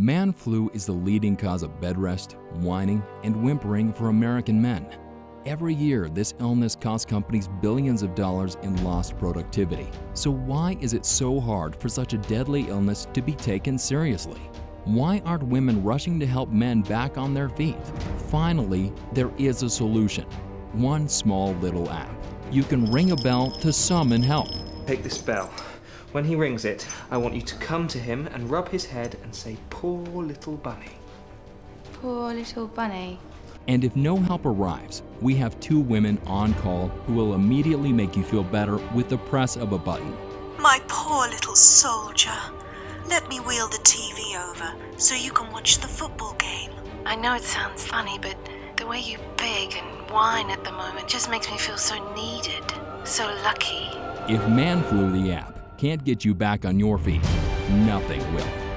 Man flu is the leading cause of bed rest, whining, and whimpering for American men. Every year, this illness costs companies billions of dollars in lost productivity. So why is it so hard for such a deadly illness to be taken seriously? Why aren't women rushing to help men back on their feet? Finally, there is a solution. One small little app. You can ring a bell to summon help. Take this bell. When he rings it, I want you to come to him and rub his head and say, Poor little bunny. Poor little bunny. And if no help arrives, we have two women on call who will immediately make you feel better with the press of a button. My poor little soldier. Let me wheel the TV over so you can watch the football game. I know it sounds funny, but the way you beg and whine at the moment just makes me feel so needed, so lucky. If Man flu the app can't get you back on your feet, nothing will.